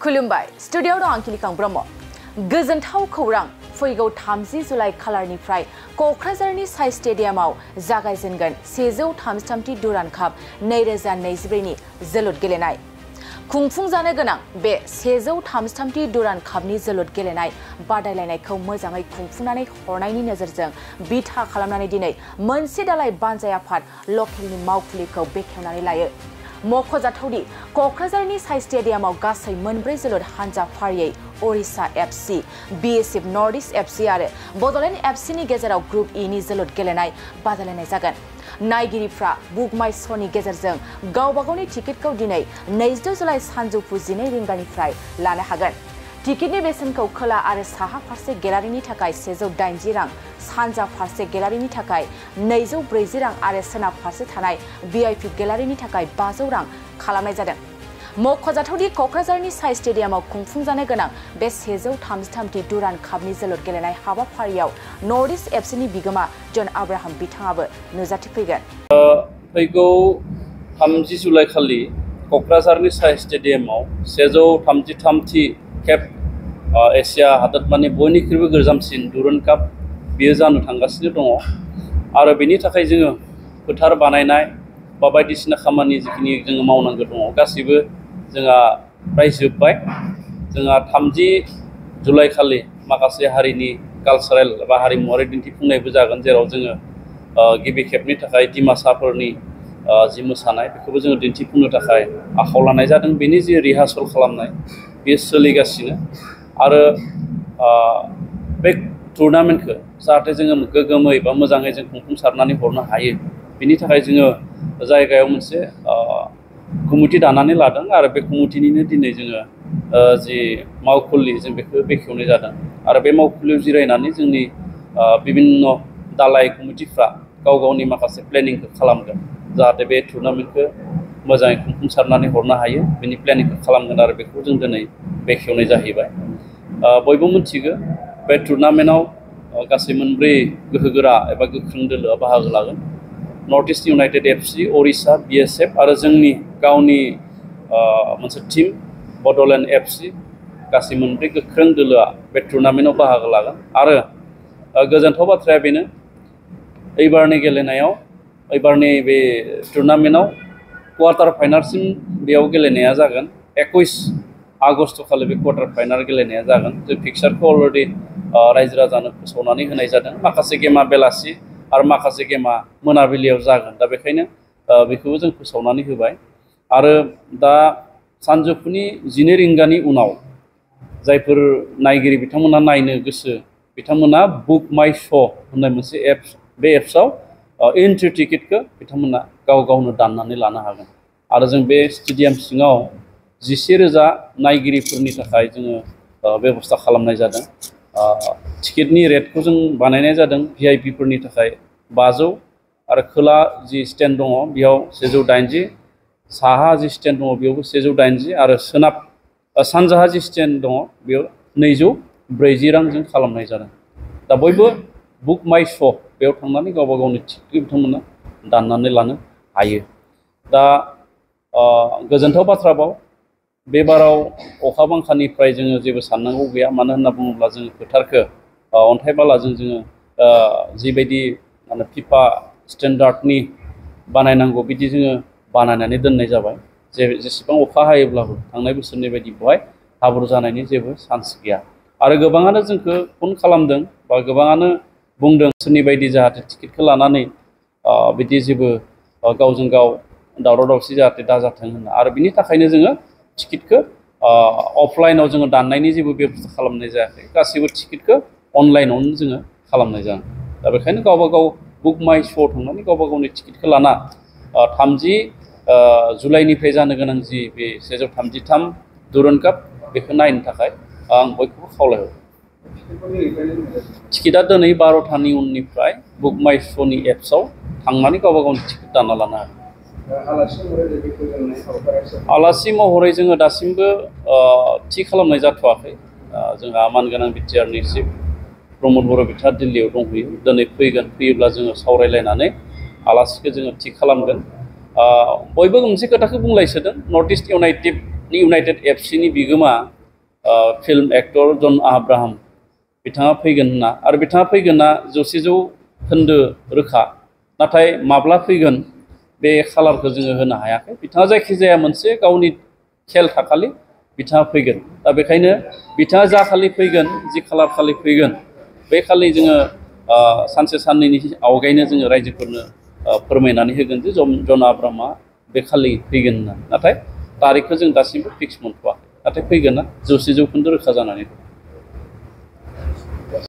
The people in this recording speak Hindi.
खुलुमबाय। स्टुडिअआव दं ब्रह्म। गोजोनथाव खौरां। फैगौ थामजि जुलाइ खालारनिफ्राय क'क्राझारनि साइ स्टेडियामाव जागायजेनगोन सेजौ थामजिथामथि दुरान काप नैरोजा नैजिब्रैनि जोलुर गेलेनाय। खुंफुंजानो गोनां बे सेजौ थामजिथामथि दुरान कापनि जोलुर गेलेनाय बादायलायनायखौ मोजाङै खुंफुंनानै हरनायनि नोजोरजों बिथा खालामनानै दिनै मोनसे दालाय बानजाय आफाद लकेलनि मावखुलिखौ बेखेवनानै लायो। मख'जाथावदि क'क्राझारनि साइ स्टेडियामाव गासै मोनब्रै जोलुर हान्जा फारियै Odisha FC BSF north east FC आरो बड'लेण्ड एफसिनि गेजेराव ग्रुप इनि जोलुर गेलेनाय बादायलायनाय जागोन नायगिरिफ्रा बुक माइ श'नि गेजेरजों गावबा गावनि टिकेटखौ दिनै नैजिद' जुलाइ सानजौफु जिनै रिंगानिफ्राय लानो हागोन टिकेटनि बेसेनखौ खोला आरो साहा फारसे गेलारिनि थाखाय सेजौ दाइनजि रां सानजा फारसे गेलारिनि थाखाय नैजौ ब्रैजि रां आरो सोनाब फारसे थानाय भिआइपि गेलारिनि थाखाय बाजौ रां खालामनाय जादों मख'जाथावदि क'क्राझारनि साइ स्टेडियामाव खुंफुंजानो गोनां बे सेजौ थामजिथामथि दुरान कापनि जोलुर गेलेनाय हाबाफारियाव नर्थ इस्ट एफसिनि बिगोमा जन आब्राहाम बिथाङाबो नुजाथिफैगोन फैगौ थामजि जुलाइ खालि क'क्राझारनि साइ स्टेडियामाव सेजौ थामजिथामथि खेब एसिया हादोरमानि बयनिख्रुइबो गोजामसिन दुरुन काप बियो जानो थांगासिनो दङ। आरो बेनि थाखाय जोङो फोथार बानायनाय बा बायदिसिना खामानि जिखिनि जोङो मावनांगौ दङ, गासैबो जोंहा फ्राय जोब्बाय। जोंहा थामजि जुलाइ खालि माखासे हारिनि कालसारेल बा हारिमुवारि दिन्थिफुंनायबो जागोन, जेराव जोङो गिबि खेबनि थाखाय डिमासाफोरनि जि मोसानाय, बेखौबो जोङो दिन्थिफुंनो थाखाय आखायाव लानाय जादों। बेनि जि रिहार्सल खालामनाय बेयो सोलिगासिनो। आरो बे टुर्नामेन्टखौ जाहाथे जोङो गोग्गोमै बा मोजाङै जों खुंफुंसारनानै हरनो हायो, बिनि थाखाय जोङो जायगायाव मोनसे कमिटि दानानै लादों आरो बे कमिटिनिनो दिनै जोङो जि मावखुलि जों बेखौ बेखेवनाय जादों। आरो बे मावखुलियाव जिरायनानै जोंनि बिभिन्न दालाइ कमिटिफ्रा गाव गावनि माखासे प्लेनिंखौ खालामगोन बे टुर्नामेन्टखौ मोजाङै खुंफुंसारनानै हरनो हायो। बेनि प्लेनिंखौ खालामगोन आरो बेखौ जों बेखेवनाय जाहैबाय। बयबो मिथिगौ बे टुर्नामेन्टआव गासै मोनब्रै गोहोगोरा एबा गोख्रों दोलोआ बाहागो लागोन। नर्थ इस्ट इउनाइटेड एफ़ सि ओडिशा बि एस एफ़ आरो जोंनि गावनि मोनसे टिम, बड'लेण्ड एफ़ सि गासै मोनब्रै गोख्रों दोलोआ बे टुर्नामेन्टआव बाहागो लागोन। आरो गोजोनथाव बाथ्राया बेनो एबारनि गेलेनायाव एबारनि बे टुर्नामेन्टआव क्वार्टार फाइनालसिम बेयाव गेलेनाया जागोन। एकइस आगस्ट खालि बे क्वार्टार फाइनाल गेलेनाया जागोन। जों पिक्सारखौ अलरेडि रायजो राजानो फोसावनानै होनाय जादों। माखासे गेमा बेलासि आरो माखासे गेमा मोनाबिलियाव जागोन। दा बेखायनो बेखौबो जों फोसावनानै होबाय। आरो दा सानजौफुनि जिनै रिंगानि उनाव जायफोर नायगिरि बिथांमोना नायनो गोसो, बिथांमोना बुक माइ श' होननाय मोनसे एप्स बे एप्सआव एन्ट्रि टिकेटखौ बिथांमोना गाव गावनो दाननानै लानो हागोन। आरो जों बे स्टेडियाम सिङाव जिसे रोजा नायगिरिफोरनि थाखाय जोङो बेब'स्था खालामनाय जादों। टिकेटनि रेटखौ जों बानायनाय जादों भि आइ पिफोरनि थाखाय बाजौ आरो खोला जि स्टेन्ड दङ बेयाव सेजौ दाइनजि, साहा जि स्टेन्ड दङ बेयावबो सेजौ दाइनजि आरो सोनाब सानजाहा जि स्टेन्ड दङ बेयाव नैजौ ब्रैजि रांजों खालामनाय जादों। दा बयबो बुक माइ श' बेयाव थांनानै गावबा गावनि टिकेटखौ बिथांमोना दाननानै लानो हायो। दा गोजोनथाव बाथ्राबाव बे बाराव अखा बांखानिफ्राय जोङो जेबो साननांगौ गैया। मानो होनना बुङोब्ला जोङो फोथारखौ अन्थाइ बालाजों जोङो जिबायदि माने फिफा स्टेन्डार्डनि बानायनांगौ बिदि जोङो बानायनानै दोननाय जाबाय। जे, जेसेबां अखा हायोब्लाबो, थांनाय बोसोरनि बायदि बेवहाय हाब्रु जानायनि जेबो चान्स गैया। आरो गोबाङानो जोंखौ फन खालामदों बा गोबाङानो बुंदों सोरनि बायदि जाहाथे टिकेटखौ लानानै बिदि जेबो गावजों गाव दावराव दावसि जाहाथे दाजाथों होनना। आरो बिनि थाखायनो जोङो टिकेटखौ अफलाइनाव जोङो दाननायनि जेबो बेब'स्था खालामनाय जायाखै। गासैबो टिकेटखौ अनलाइनावनो जोङो खालामनाय जागोन। दा बेखायनो गावबा गाव बुक माइ श'आव थांनानै गावबा गावनि टिकेटखौ लाना थामजि जुलाइनिफ्राय जानो गोनां जि बे सेजौ थामजिथाम दुरुन काप बेखौ नायनो थाखाय आं बयखौबो खावलायहरो टिकेटआ दिनै बार'थानि उननिफ्राय बुक माइ श'नि एप्सआव थांनानै गावबा गावनि टिकेट दाना लानो हागोन। आलासि महरै जोङो दासिमबो थि खालामनाय जाथ'वाखै। जोंहा मानगोनां बिटिआरनि चिफ प्रमद बर' बिथाङा दिल्लीयाव दंहैयो। दिनै फैगोन। फैयोब्ला जोङो सावरायलायनानै आलासिखौ जोङो थि खालामगोन। बयबो मोनसे खोथाखौ बुंलायसोदों। North East United United F सिनि बिगोमा फ़िल्म एक्टर जन आब्राहाम। बिथाङा फैगोन होनना। आरो बिथाङा फैगोनना जौसे जौ खोन्दो रोखा। नाथाय माब्ला फैगोन बे खालारखौ जोङो होनो हायाखै। बिथाङा जायखिजाया मोनसे गावनि खेल थाखालि बिथाङा फैगोन। दा बेखायनो बिथाङा जा खालि फैगोन, जि खालार खालि फैगोन, बे खालि जोङो सानसे साननैनि आवगायनो जोङो रायजोफोरनो फोरमायनानै होगोन जे जन आब्रामा बे खालि फैगोन होननानै नाथाय तारिखखौ जों दासिमबो फिक्स मोनथ'वाखै। नाथाय फैगोन जौसे जौखोन्दो रोखा जानानै दं।